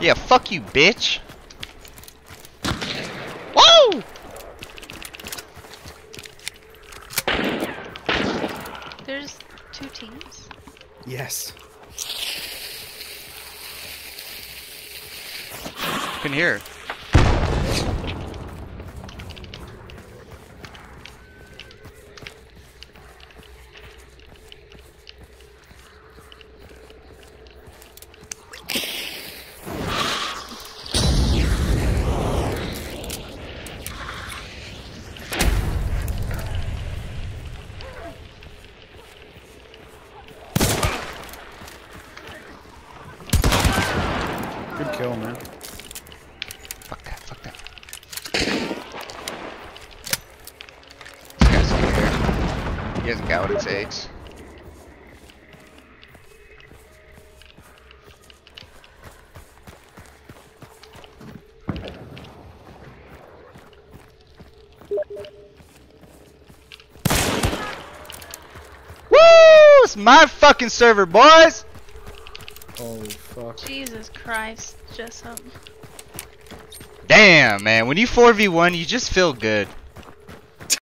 Yeah, fuck you, bitch. Whoa! There's two teams. Yes. Can hear. Good kill, man. Fuck that, fuck that. This guy's here. He hasn't got what it takes. Woo! It's my fucking server, boys! Holy fuck. Jesus Christ, Jessup. Damn, man. When you 4v1, you just feel good.